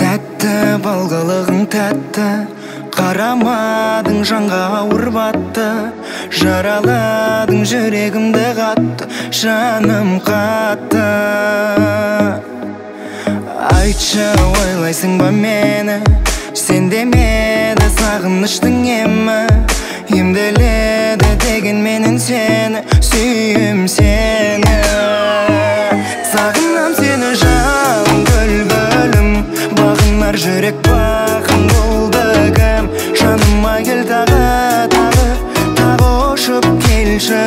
тәтті балғалығың тәтті қарамадың жанға ауыр батты жараладың жүрегімді қатты жаным қатты. Айтшы ойлайсың ба мені? Сен демеді сағыныштың емі? Емделеді деген менің сені сүйем сені сағынам сені жалын гүл бағынар жүрек бағын болды кім жаныма кел тағы тағы тағы ұшып келші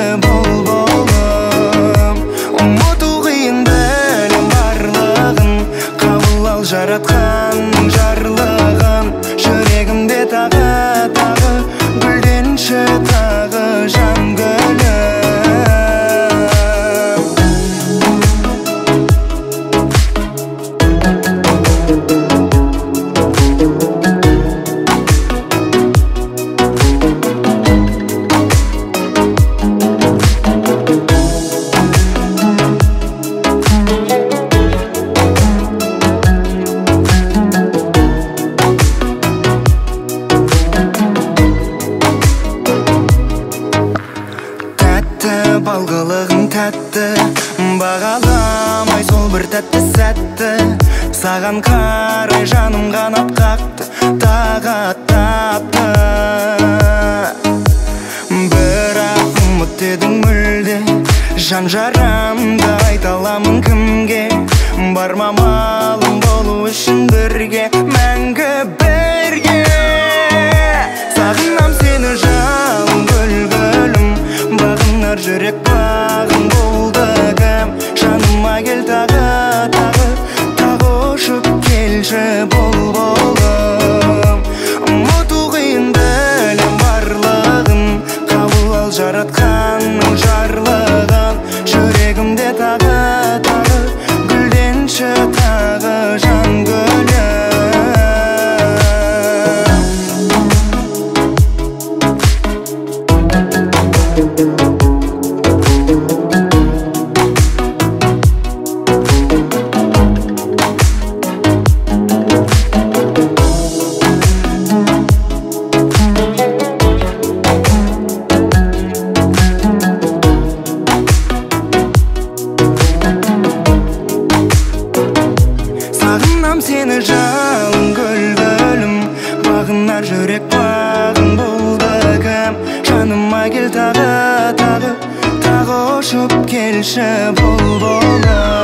тәтті. Бағаламай сол бір тәтті сәтті. Саған қарай жаным қанат қақты тағат бірақ ұмыт едің мүлде жан жарамды бағын болды кім? жаныма кел тағы тағы. тағы ұшып келші бұлбұлым ұмыту қиын білем барлығын. қабыл ал жаратқанның жарлығын жүрек бағын болды кім? Жаныма кел тағы тағы. Тағы ұшып келші бұлбұлым